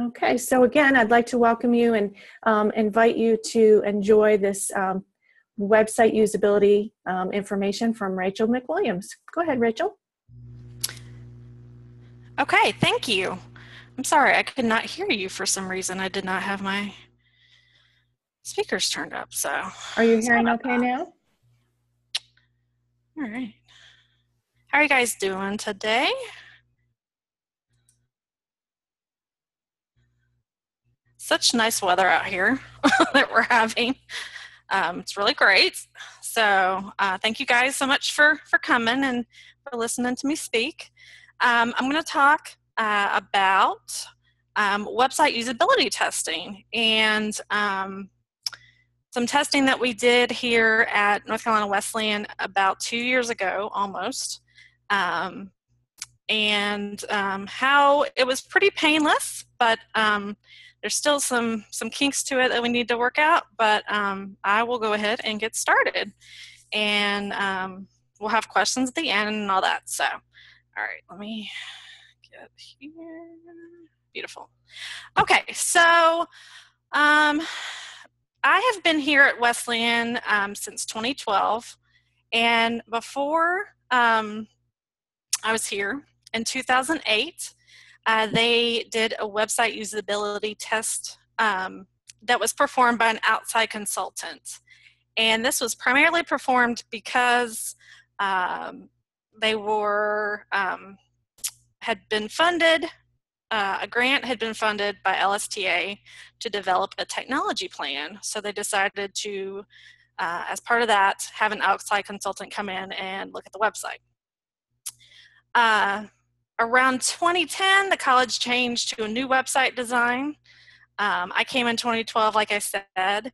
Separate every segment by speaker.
Speaker 1: Okay, so again, I'd like to welcome you and um, invite you to enjoy this um, website usability um, information from Rachel McWilliams. Go ahead, Rachel.
Speaker 2: Okay, thank you. I'm sorry, I could not hear you for some reason. I did not have my speakers turned up, so.
Speaker 1: Are you hearing okay that. now?
Speaker 2: All right. How are you guys doing today? Such nice weather out here that we're having. Um, it's really great. So uh, thank you guys so much for, for coming and for listening to me speak. Um, I'm going to talk uh, about um, website usability testing and um, some testing that we did here at North Carolina Wesleyan about two years ago almost. Um, and um, how it was pretty painless, but there's still some some kinks to it that we need to work out. But um, I will go ahead and get started, and um, we'll have questions at the end and all that. So, all right, let me get here. Beautiful. Okay, so um, I have been here at Wesleyan um, since 2012, and before um, I was here in 2008, uh, they did a website usability test um, that was performed by an outside consultant. And this was primarily performed because um, they were um, had been funded uh, a grant had been funded by LSTA to develop a technology plan. So they decided to, uh, as part of that, have an outside consultant come in and look at the website. Uh, around 2010, the college changed to a new website design. Um, I came in 2012, like I said.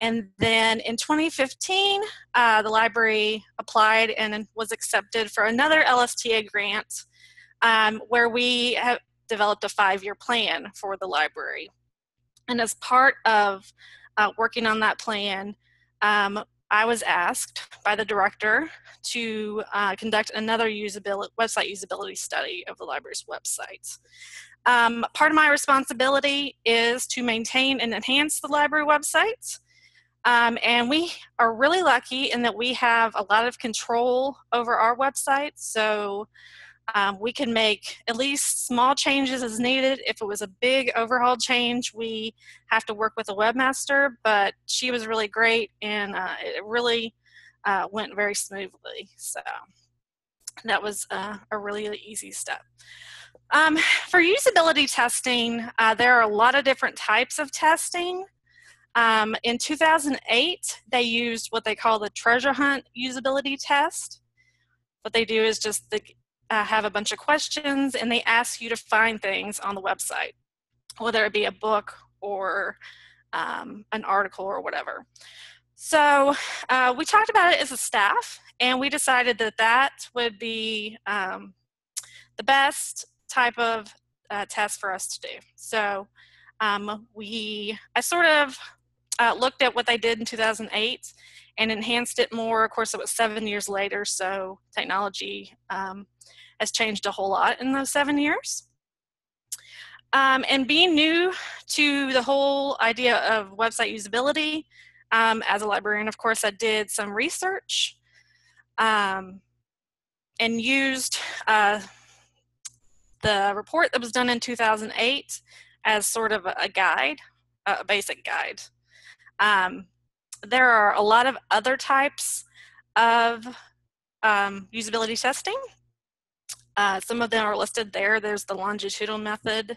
Speaker 2: And then in 2015, uh, the library applied and was accepted for another LSTA grant um, where we have, developed a five year plan for the library. And as part of uh, working on that plan, um, I was asked by the director to uh, conduct another usability, website usability study of the library's websites. Um, part of my responsibility is to maintain and enhance the library websites. Um, and we are really lucky in that we have a lot of control over our website. So um, we can make at least small changes as needed. If it was a big overhaul change, we have to work with a webmaster, but she was really great and uh, it really uh, went very smoothly. So that was uh, a really easy step. Um, for usability testing, uh, there are a lot of different types of testing. Um, in 2008, they used what they call the treasure hunt usability test. What they do is just the, uh, have a bunch of questions and they ask you to find things on the website, whether it be a book or um, an article or whatever. So uh, we talked about it as a staff and we decided that that would be um, the best type of uh, test for us to do. So um, we, I sort of uh, looked at what they did in 2008 and enhanced it more. Of course, it was seven years later, so technology um, has changed a whole lot in those seven years. Um, and being new to the whole idea of website usability, um, as a librarian, of course, I did some research um, and used uh, the report that was done in 2008 as sort of a guide, a basic guide. Um, there are a lot of other types of um, usability testing uh, some of them are listed there. There's the longitudinal method.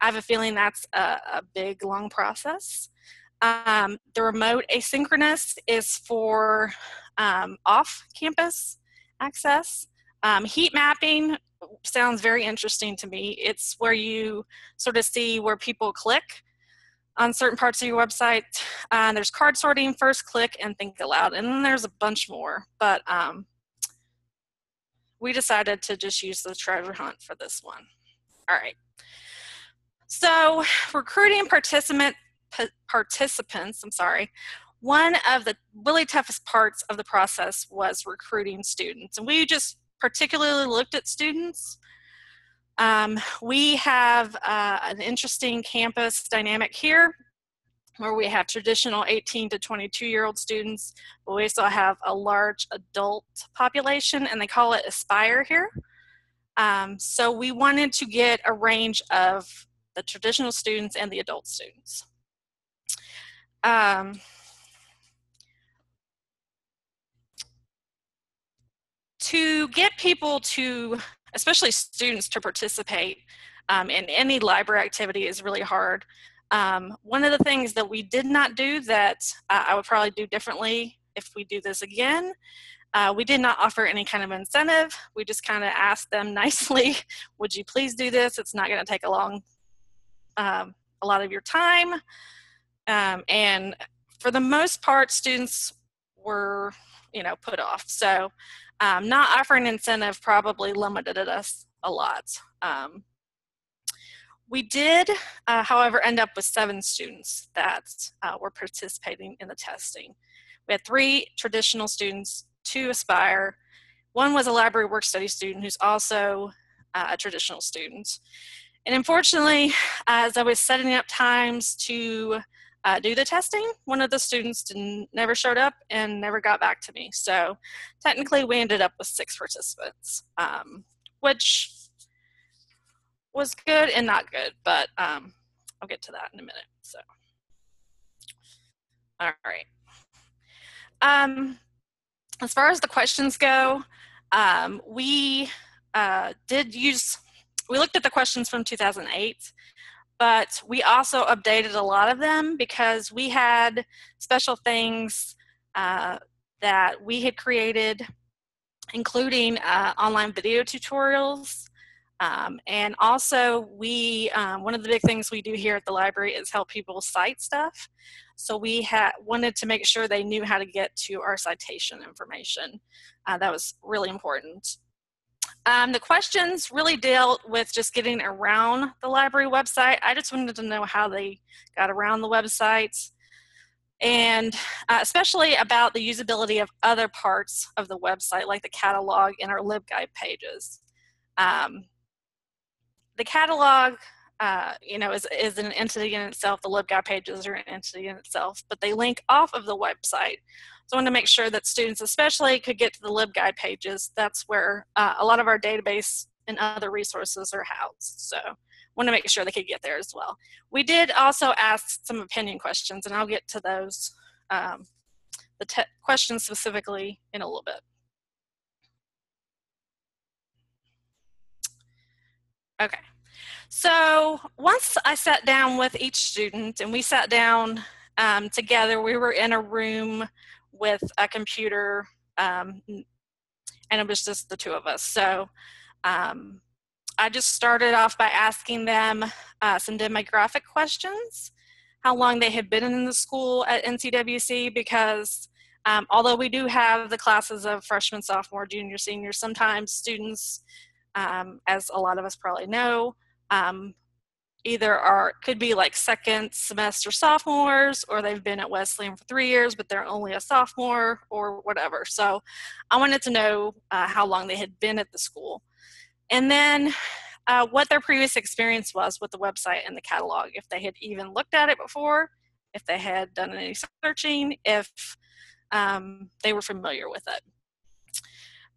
Speaker 2: I have a feeling that's a, a big, long process. Um, the remote asynchronous is for um, off-campus access. Um, heat mapping sounds very interesting to me. It's where you sort of see where people click on certain parts of your website. Uh, there's card sorting, first click, and think aloud. And then there's a bunch more. But um, we decided to just use the treasure hunt for this one. All right. So recruiting participant participants, I'm sorry, one of the really toughest parts of the process was recruiting students. And we just particularly looked at students. Um, we have uh, an interesting campus dynamic here where we have traditional 18 to 22 year old students, but we also have a large adult population and they call it Aspire here. Um, so we wanted to get a range of the traditional students and the adult students. Um, to get people to, especially students, to participate um, in any library activity is really hard. Um, one of the things that we did not do that uh, I would probably do differently if we do this again, uh, we did not offer any kind of incentive. We just kind of asked them nicely, would you please do this? It's not going to take a long, um, a lot of your time. Um, and for the most part, students were, you know, put off. So um, not offering incentive probably limited us a lot. Um, we did, uh, however, end up with seven students that uh, were participating in the testing. We had three traditional students, two Aspire. One was a library work study student who's also uh, a traditional student. And unfortunately, as I was setting up times to uh, do the testing, one of the students didn't, never showed up and never got back to me. So technically we ended up with six participants, um, which was good and not good, but um, I'll get to that in a minute. So, all right. Um, as far as the questions go, um, we uh, did use, we looked at the questions from 2008 but we also updated a lot of them because we had special things uh, that we had created, including uh, online video tutorials. Um, and also, we um, one of the big things we do here at the library is help people cite stuff. So we had wanted to make sure they knew how to get to our citation information. Uh, that was really important. Um, the questions really dealt with just getting around the library website. I just wanted to know how they got around the website and uh, especially about the usability of other parts of the website like the catalog and our LibGuide pages. Um, the catalog uh, you know, is, is an entity in itself. The LibGuide pages are an entity in itself, but they link off of the website. So I want to make sure that students especially could get to the LibGuide pages. That's where uh, a lot of our database and other resources are housed. So I want to make sure they could get there as well. We did also ask some opinion questions, and I'll get to those, um, the questions specifically in a little bit. Okay. So once I sat down with each student and we sat down um, together, we were in a room with a computer, um, and it was just the two of us. So um, I just started off by asking them uh, some demographic questions, how long they had been in the school at NCWC, because um, although we do have the classes of freshman, sophomore, junior, senior, sometimes students, um, as a lot of us probably know, um, either are could be like second semester sophomores or they've been at Wesleyan for three years but they're only a sophomore or whatever. So I wanted to know uh, how long they had been at the school. And then uh, what their previous experience was with the website and the catalog, if they had even looked at it before, if they had done any searching, if um, they were familiar with it.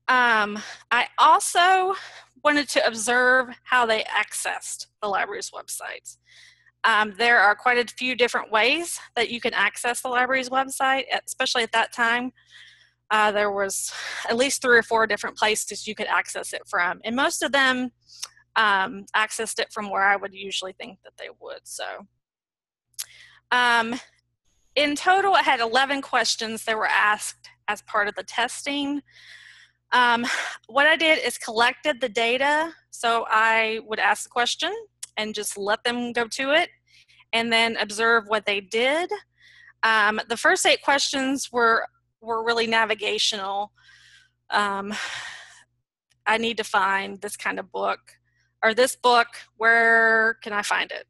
Speaker 2: Um, I also wanted to observe how they accessed the library's websites. Um, there are quite a few different ways that you can access the library's website, especially at that time. Uh, there was at least three or four different places you could access it from, and most of them um, accessed it from where I would usually think that they would. So, um, in total, I had 11 questions that were asked as part of the testing. Um, what I did is collected the data. So I would ask the question and just let them go to it and then observe what they did. Um, the first eight questions were, were really navigational. Um, I need to find this kind of book or this book, where can I find it?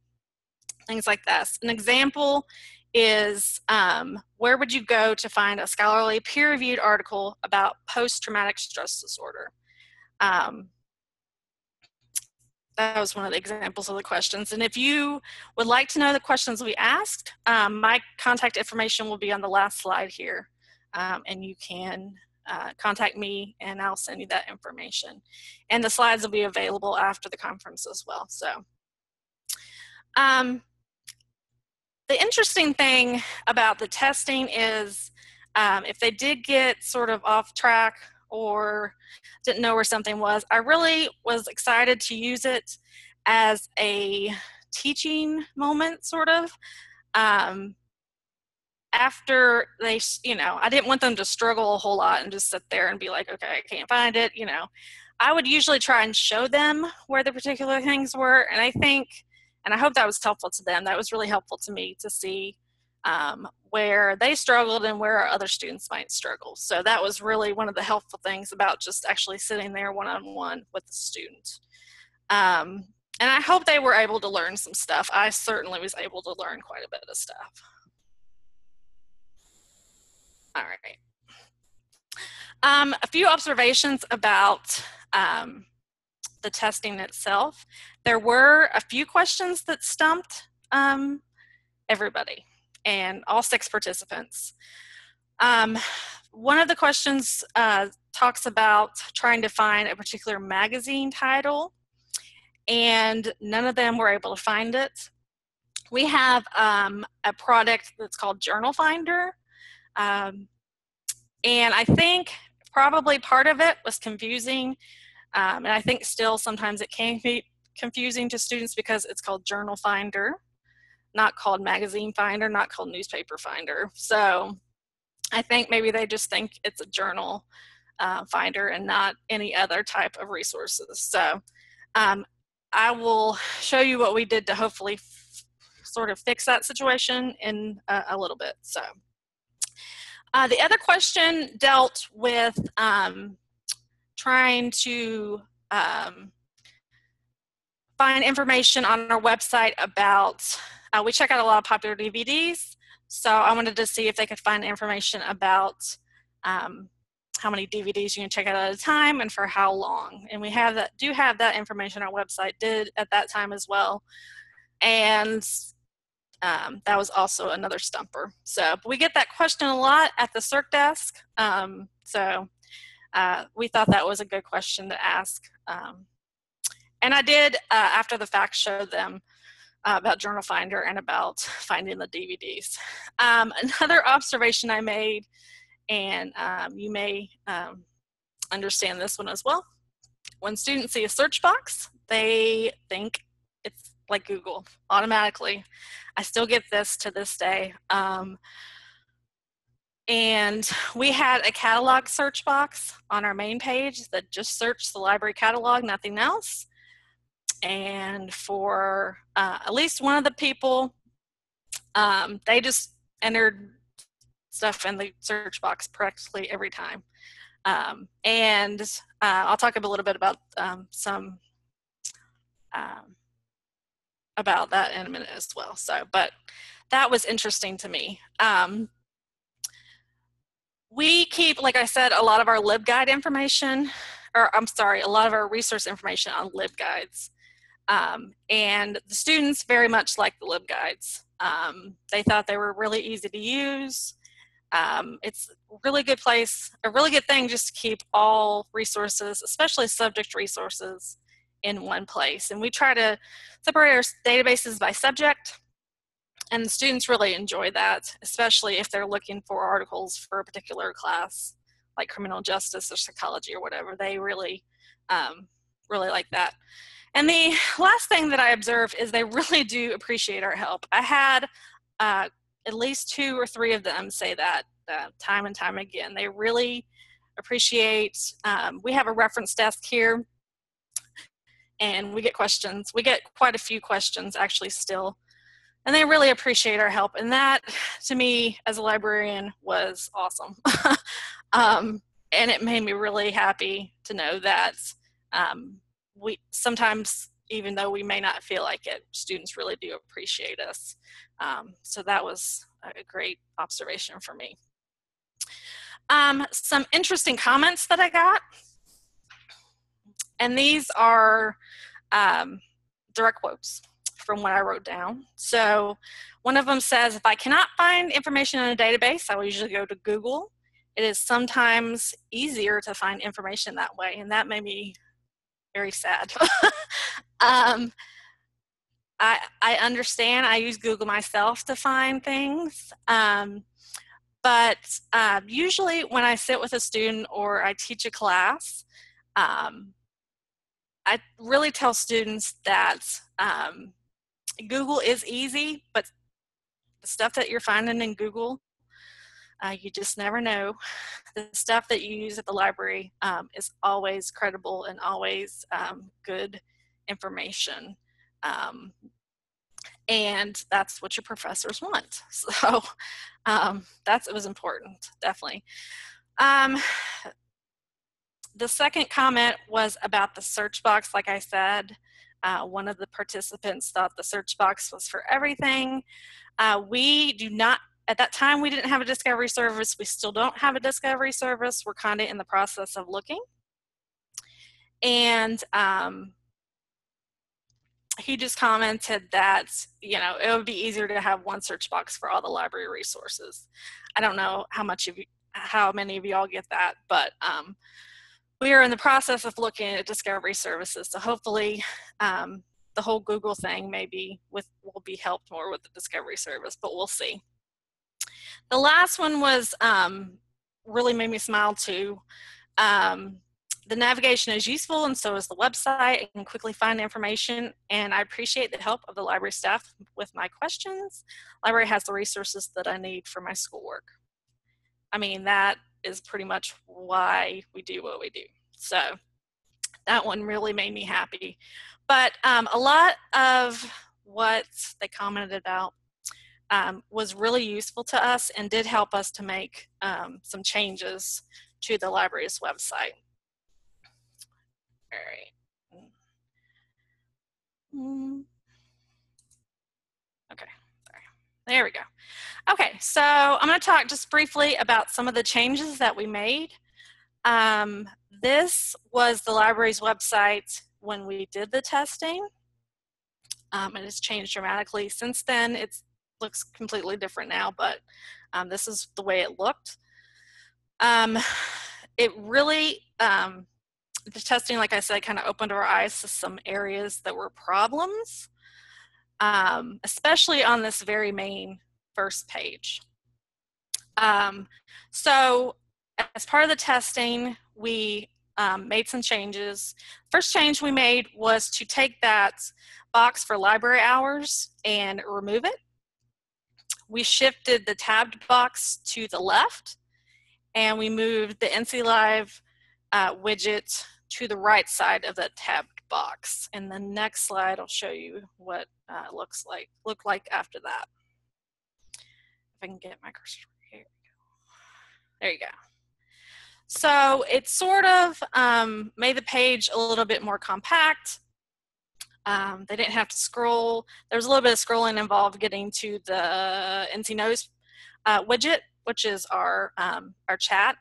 Speaker 2: Things like this. An example is um, where would you go to find a scholarly peer-reviewed article about post-traumatic stress disorder? Um, that was one of the examples of the questions. And if you would like to know the questions we asked, um, my contact information will be on the last slide here. Um, and you can uh, contact me and I'll send you that information. And the slides will be available after the conference as well. So, um, the interesting thing about the testing is um, if they did get sort of off track or didn't know where something was, I really was excited to use it as a teaching moment, sort of. Um, after they, you know, I didn't want them to struggle a whole lot and just sit there and be like, okay, I can't find it, you know. I would usually try and show them where the particular things were. And I think, and I hope that was helpful to them. That was really helpful to me to see um, where they struggled and where other students might struggle. So that was really one of the helpful things about just actually sitting there one on one with the student. Um, and I hope they were able to learn some stuff. I certainly was able to learn quite a bit of stuff. All right. Um, a few observations about um, the testing itself. There were a few questions that stumped um, everybody and all six participants. Um, one of the questions uh, talks about trying to find a particular magazine title, and none of them were able to find it. We have um, a product that's called Journal Finder, um, and I think probably part of it was confusing. Um, and I think still sometimes it can be confusing to students because it's called Journal Finder, not called Magazine Finder, not called Newspaper Finder. So I think maybe they just think it's a journal uh, finder and not any other type of resources. So um, I will show you what we did to hopefully sort of fix that situation in a, a little bit. So. Uh, the other question dealt with um, trying to um, find information on our website about, uh, we check out a lot of popular DVDs, so I wanted to see if they could find information about um, how many DVDs you can check out at a time and for how long. And we have that, do have that information on our website, did at that time as well. And um, that was also another stumper. So we get that question a lot at the circ desk. Um, so uh, we thought that was a good question to ask. Um, and I did, uh, after the fact, show them uh, about Journal Finder and about finding the DVDs. Um, another observation I made, and um, you may um, understand this one as well. When students see a search box, they think it's like Google automatically. I still get this to this day. Um, and we had a catalog search box on our main page that just searched the library catalog, nothing else. And for uh, at least one of the people, um, they just entered stuff in the search box practically every time. Um, and uh, I'll talk a little bit about um, some um, about that in a minute as well. So, but that was interesting to me. Um, we keep, like I said, a lot of our LibGuide information, or I'm sorry, a lot of our resource information on LibGuides. Um, and the students very much like the LibGuides. Um, they thought they were really easy to use. Um, it's a really good place, a really good thing just to keep all resources, especially subject resources, in one place. And we try to separate our databases by subject. And students really enjoy that, especially if they're looking for articles for a particular class, like criminal justice or psychology or whatever. They really, um, really like that. And the last thing that I observed is they really do appreciate our help. I had uh, at least two or three of them say that uh, time and time again. They really appreciate, um, we have a reference desk here and we get questions. We get quite a few questions actually still. And they really appreciate our help. And that, to me, as a librarian, was awesome. um, and it made me really happy to know that um, we sometimes, even though we may not feel like it, students really do appreciate us. Um, so that was a great observation for me. Um, some interesting comments that I got and these are um, direct quotes from what I wrote down. So one of them says, if I cannot find information in a database, I will usually go to Google. It is sometimes easier to find information that way, and that made me very sad. um, I, I understand I use Google myself to find things. Um, but uh, usually when I sit with a student or I teach a class, um, I really tell students that um, Google is easy, but the stuff that you're finding in Google, uh, you just never know. The stuff that you use at the library um, is always credible and always um, good information. Um, and that's what your professors want. So um, that's it was important, definitely. Um, the second comment was about the search box. Like I said, uh, one of the participants thought the search box was for everything. Uh, we do not, at that time, we didn't have a discovery service. We still don't have a discovery service. We're kind of in the process of looking. And um, he just commented that, you know, it would be easier to have one search box for all the library resources. I don't know how much of you, how many of y'all get that, but um, we are in the process of looking at discovery services. So hopefully um, the whole Google thing maybe with will be helped more with the discovery service, but we'll see. The last one was um, really made me smile too. Um, the navigation is useful and so is the website. I can quickly find information and I appreciate the help of the library staff with my questions. Library has the resources that I need for my schoolwork. I mean, that is pretty much why we do what we do. So that one really made me happy. But um, a lot of what they commented about um, was really useful to us and did help us to make um, some changes to the library's website. All right. Mm. Okay, sorry. There we go. Okay, so I'm going to talk just briefly about some of the changes that we made. Um, this was the library's website when we did the testing. Um, it has changed dramatically since then. It looks completely different now, but um, this is the way it looked. Um, it really um, the testing, like I said, kind of opened our eyes to some areas that were problems, um, especially on this very main first page. Um, so as part of the testing, we um, made some changes. First change we made was to take that box for library hours and remove it. We shifted the tabbed box to the left and we moved the NC Live uh, widget to the right side of that tabbed box. And the next slide, I'll show you what uh, looks like, look like after that. If I can get my cursor, here There you go. So it sort of um, made the page a little bit more compact. Um, they didn't have to scroll. There was a little bit of scrolling involved getting to the NC Knows uh, widget, which is our, um, our chat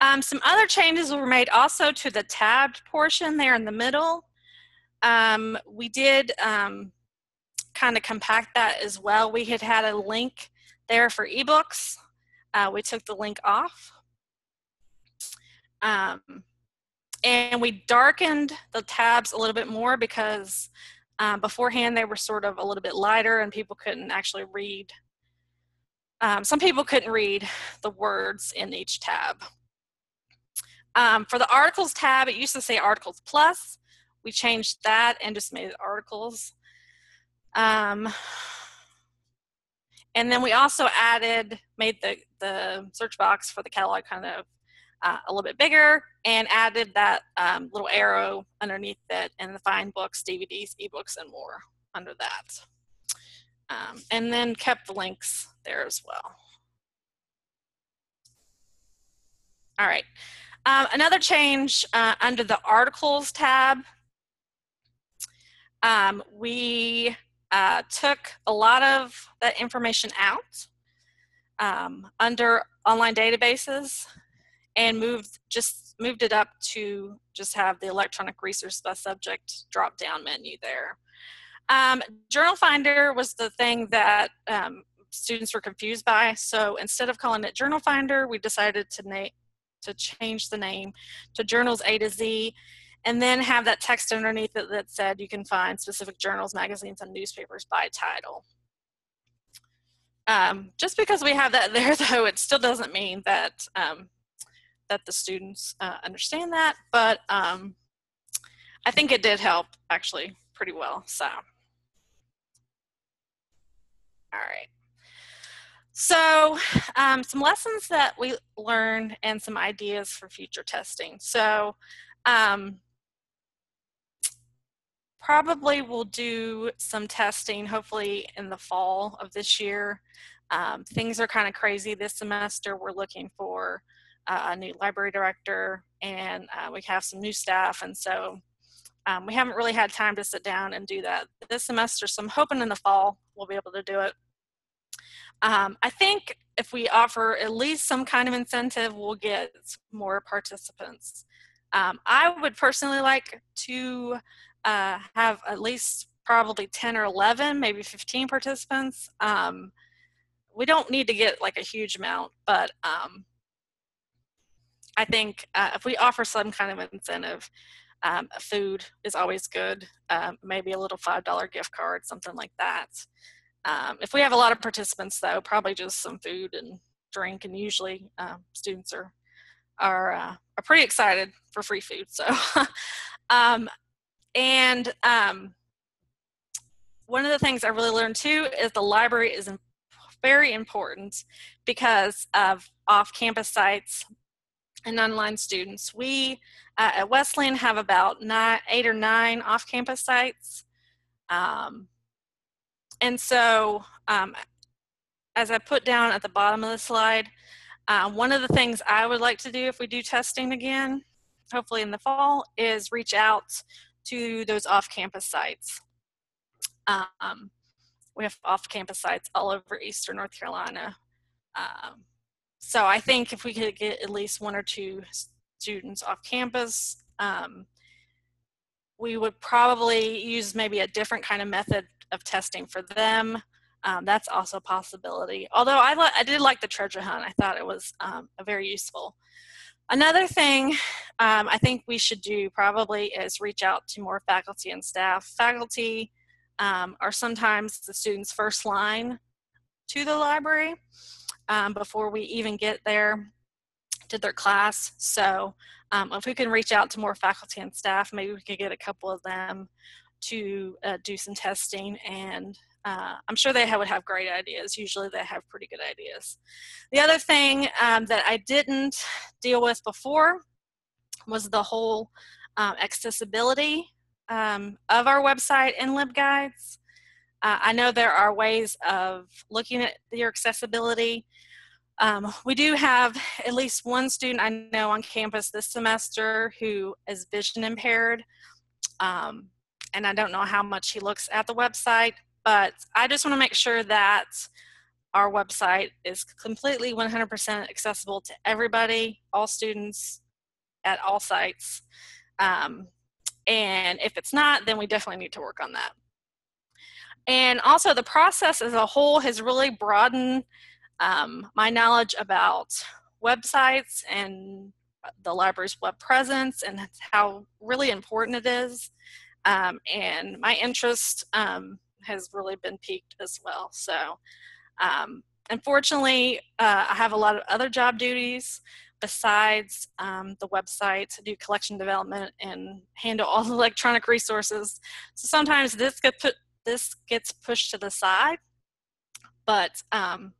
Speaker 2: Um, some other changes were made also to the tabbed portion there in the middle. Um, we did um, kind of compact that as well. We had had a link there for ebooks. Uh, we took the link off. Um, and we darkened the tabs a little bit more because um, beforehand they were sort of a little bit lighter and people couldn't actually read. Um, some people couldn't read the words in each tab. Um, for the articles tab, it used to say articles plus. We changed that and just made it articles. Um, and then we also added, made the, the search box for the catalog kind of uh, a little bit bigger and added that um, little arrow underneath it and the find books, DVDs, ebooks, and more under that. Um, and then kept the links there as well. All right. Um, another change uh, under the articles tab, um, we uh, took a lot of that information out um, under online databases and moved just moved it up to just have the electronic resource by subject drop down menu there. Um, Journal Finder was the thing that um, students were confused by. So instead of calling it Journal Finder, we decided to, to change the name to Journals A to Z and then have that text underneath it that said you can find specific journals, magazines, and newspapers by title. Um, just because we have that there, though, it still doesn't mean that um, that the students uh, understand that. But um, I think it did help actually pretty well. So, all right. So, um, some lessons that we learned and some ideas for future testing. So, um, probably will do some testing hopefully in the fall of this year. Um, things are kind of crazy this semester. We're looking for uh, a new library director and uh, we have some new staff and so um, we haven't really had time to sit down and do that this semester so I'm hoping in the fall we'll be able to do it. Um, I think if we offer at least some kind of incentive we'll get more participants. Um, I would personally like to uh, have at least probably 10 or 11, maybe 15 participants. Um, we don't need to get like a huge amount, but um, I think uh, if we offer some kind of incentive, um, food is always good. Um, maybe a little $5 gift card, something like that. Um, if we have a lot of participants, though, probably just some food and drink, and usually uh, students are are uh, are pretty excited for free food. So um, and um, one of the things I really learned too is the library is very important because of off-campus sites and online students. We uh, at Wesleyan have about nine, eight or nine off-campus sites. Um, and so um, as I put down at the bottom of the slide, uh, one of the things I would like to do if we do testing again, hopefully in the fall, is reach out to those off-campus sites. Um, we have off-campus sites all over Eastern North Carolina. Um, so I think if we could get at least one or two students off campus, um, we would probably use maybe a different kind of method of testing for them. Um, that's also a possibility. Although I, I did like the treasure hunt, I thought it was um, very useful. Another thing um, I think we should do probably is reach out to more faculty and staff. Faculty um, are sometimes the student's first line to the library um, before we even get there to their class. So um, if we can reach out to more faculty and staff, maybe we could get a couple of them to uh, do some testing and uh, I'm sure they would have great ideas. Usually they have pretty good ideas. The other thing um, that I didn't deal with before was the whole um, accessibility um, of our website and LibGuides. Uh, I know there are ways of looking at your accessibility. Um, we do have at least one student I know on campus this semester who is vision impaired. Um, and I don't know how much he looks at the website, but I just want to make sure that our website is completely 100% accessible to everybody, all students at all sites. Um, and if it's not, then we definitely need to work on that. And also the process as a whole has really broadened um, my knowledge about websites and the library's web presence and how really important it is. Um, and my interest um, has really been peaked as well. So um, unfortunately, uh, I have a lot of other job duties besides um, the website to do collection development and handle all the electronic resources. So sometimes this gets put this gets pushed to the side, but um,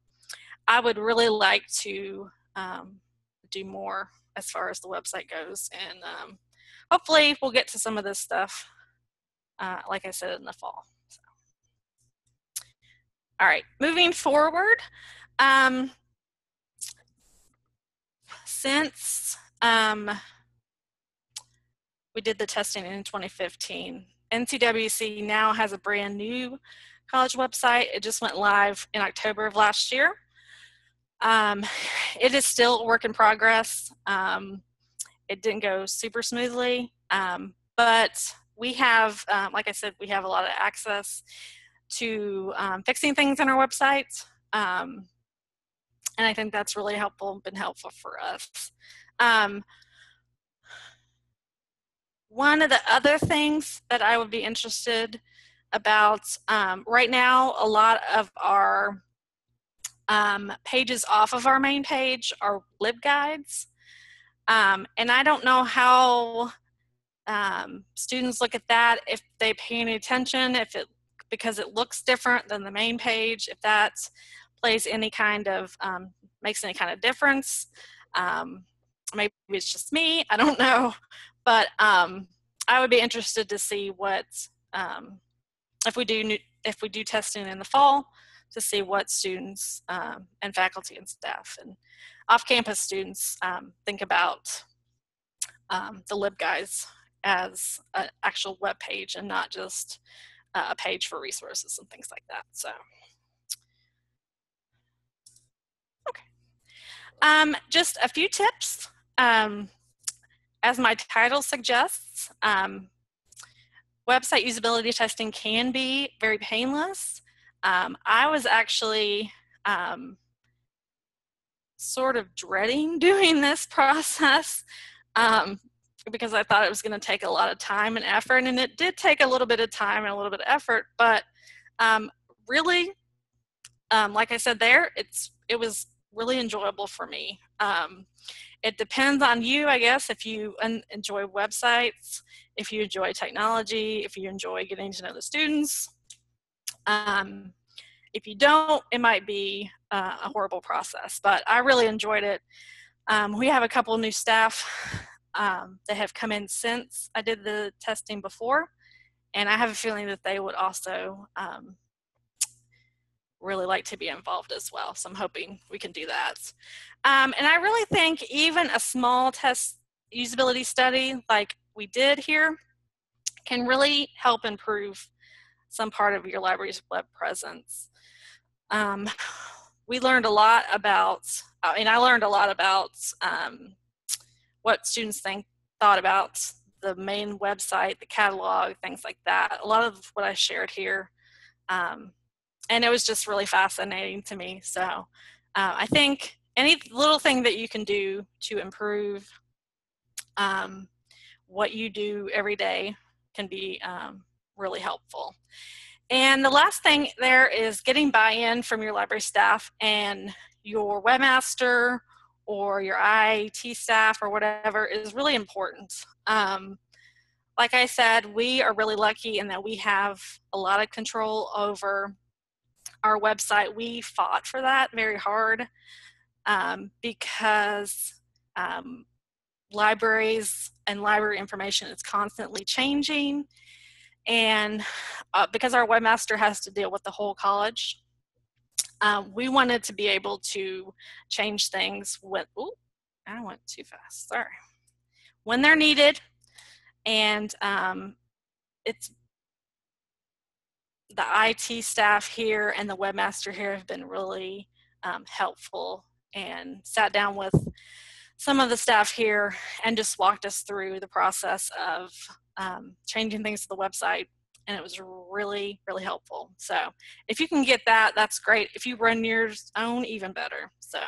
Speaker 2: I would really like to um, do more as far as the website goes, and hopefully we'll get to some of this stuff, uh, like I said, in the fall. All right, moving forward, um, since um, we did the testing in 2015, NCWC now has a brand new college website. It just went live in October of last year. Um, it is still a work in progress. Um, it didn't go super smoothly. Um, but we have, um, like I said, we have a lot of access to um, fixing things on our website. Um, and I think that's really helpful, been helpful for us. Um, one of the other things that I would be interested about um, right now, a lot of our um, pages off of our main page are LibGuides. Um, and I don't know how um, students look at that, if they pay any attention, if it, because it looks different than the main page, if that plays any kind of, um, makes any kind of difference. Um, maybe it's just me, I don't know. But um, I would be interested to see what, if we do, if we do testing in the fall, to see what students um, and faculty and staff and off-campus students um, think about um, the LibGuides as an actual web page and not just uh, a page for resources and things like that. So, okay. Um, just a few tips. Um, as my title suggests, um, website usability testing can be very painless. Um, I was actually um, sort of dreading doing this process um, because I thought it was going to take a lot of time and effort, and it did take a little bit of time and a little bit of effort. But um, really, um, like I said there, it's it was really enjoyable for me. Um, it depends on you, I guess, if you enjoy websites, if you enjoy technology, if you enjoy getting to know the students. Um, if you don't, it might be uh, a horrible process, but I really enjoyed it. Um, we have a couple new staff um, that have come in since I did the testing before, and I have a feeling that they would also um, really like to be involved as well. So I'm hoping we can do that. Um, and I really think even a small test usability study like we did here can really help improve some part of your library's web presence. Um, we learned a lot about, I mean, I learned a lot about um, what students think, thought about the main website, the catalog, things like that. A lot of what I shared here. Um, and it was just really fascinating to me. So uh, I think any little thing that you can do to improve um, what you do every day can be um, really helpful. And the last thing there is getting buy-in from your library staff and your webmaster or your IT staff or whatever is really important. Um, like I said, we are really lucky in that we have a lot of control over our website. We fought for that very hard um, because um, libraries and library information is constantly changing and uh, because our webmaster has to deal with the whole college, um, we wanted to be able to change things with, oh, I went too fast, sorry. When they're needed, and um, it's the IT staff here and the webmaster here have been really um, helpful and sat down with some of the staff here and just walked us through the process of um, changing things to the website and it was really really helpful. So if you can get that that's great. If you run your own even better. So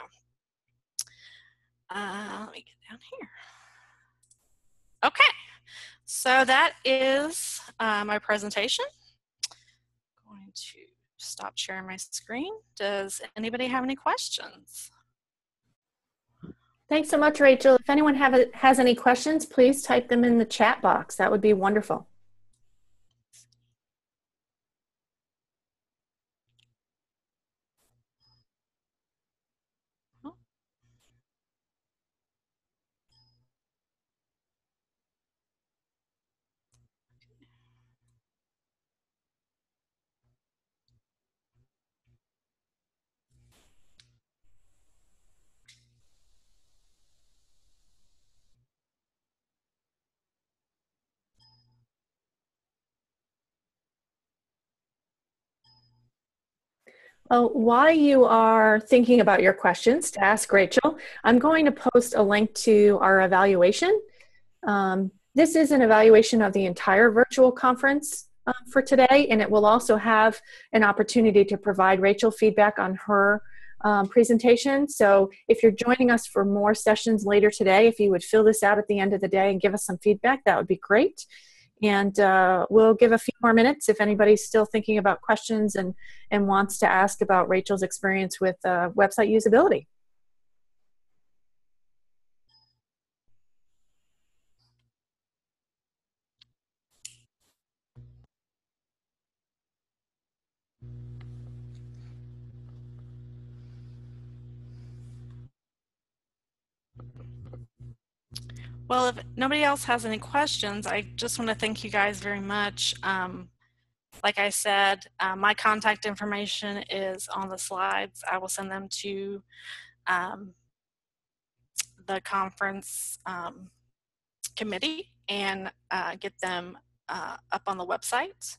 Speaker 2: uh, let me get down here. Okay. So that is uh, my presentation. I'm going to stop sharing my screen. Does anybody have any questions?
Speaker 1: Thanks so much, Rachel. If anyone have has any questions, please type them in the chat box. That would be wonderful. Well, while you are thinking about your questions to ask Rachel, I'm going to post a link to our evaluation Um, this is an evaluation of the entire virtual conference uh, for today, and it will also have an opportunity to provide Rachel feedback on her um, presentation. So if you're joining us for more sessions later today, if you would fill this out at the end of the day and give us some feedback, that would be great. And uh, we'll give a few more minutes if anybody's still thinking about questions and, and wants to ask about Rachel's experience with uh, website usability.
Speaker 2: Well, if nobody else has any questions, I just want to thank you guys very much. Um, like I said, uh, my contact information is on the slides. I will send them to um, the conference um, committee and uh, get them uh, up on the website.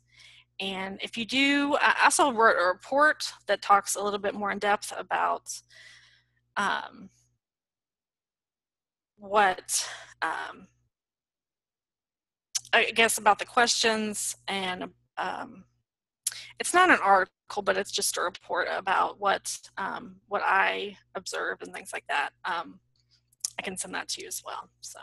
Speaker 2: And if you do, I also wrote a report that talks a little bit more in depth about um, what um, I guess about the questions and um, it's not an article, but it's just a report about what um, what I observed and things like that. Um, I can send that to you as well. So.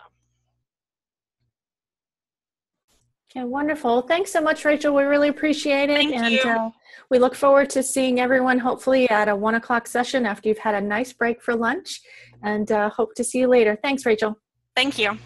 Speaker 1: Okay, wonderful. Thanks so much, Rachel. We really appreciate it.
Speaker 2: Thank
Speaker 1: and
Speaker 2: you.
Speaker 1: Uh, we look forward to seeing everyone hopefully at a one o'clock session after you've had a nice break for lunch and uh, hope to see you later. Thanks, Rachel.
Speaker 2: Thank you.